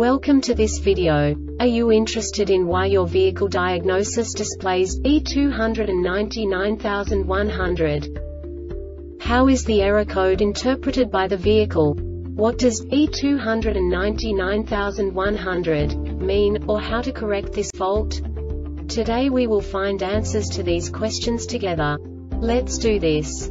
Welcome to this video. Are you interested in why your vehicle diagnosis displays B299100? How is the error code interpreted by the vehicle? What does B299100 mean, or how to correct this fault? Today we will find answers to these questions together. Let's do this.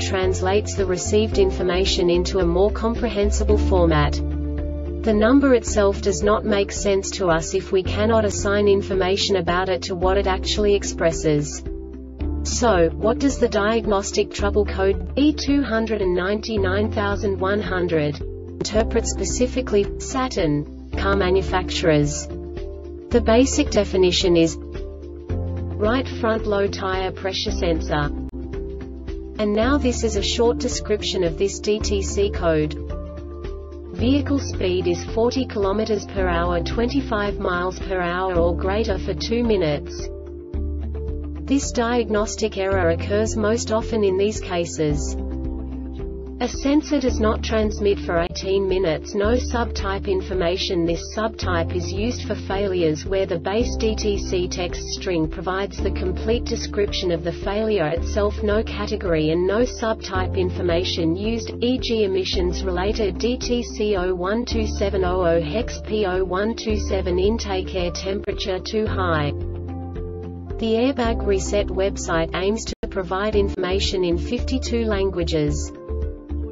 translates the received information into a more comprehensible format. The number itself does not make sense to us if we cannot assign information about it to what it actually expresses. So, what does the diagnostic trouble code B299100 interpret specifically Saturn car manufacturers? The basic definition is right front low tire pressure sensor. And now this is a short description of this DTC code. Vehicle speed is 40 km per hour 25 miles per hour or greater for 2 minutes. This diagnostic error occurs most often in these cases. A sensor does not transmit for 18 minutes no subtype information This subtype is used for failures where the base DTC text string provides the complete description of the failure itself no category and no subtype information used, e.g. emissions-related DTC 012700 hex P0127 intake air temperature too high. The Airbag Reset website aims to provide information in 52 languages.